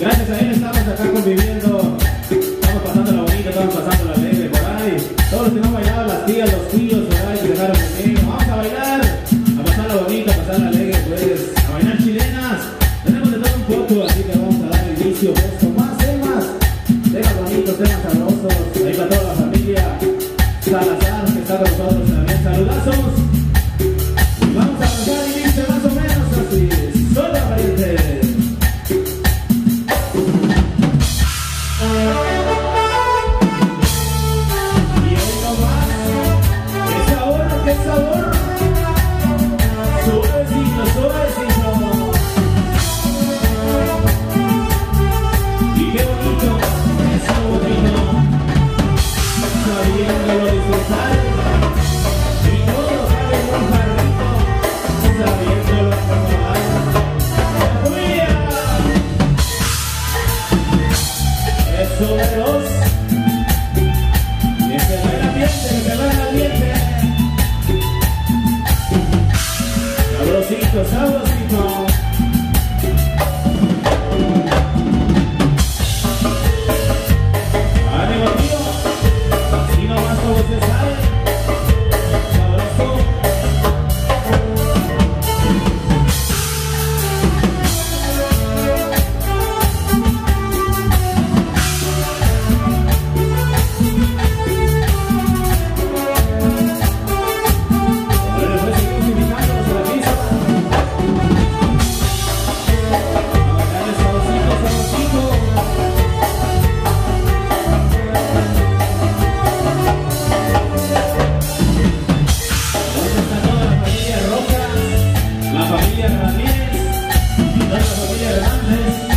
Gracias a él estamos acá conviviendo, estamos pasando la bonita, estamos pasando la alegre por ahí. Todos los que no han bailado, las tías, los tíos, por ahí, que dejaron el vamos a bailar, a pasar la bonita, a pasar la alegre, pues, a bailar chilenas. Tenemos de todo un poco, así que vamos a dar inicio pues, con más temas, temas bonitos, temas sabrosos. Salvador. Christmas.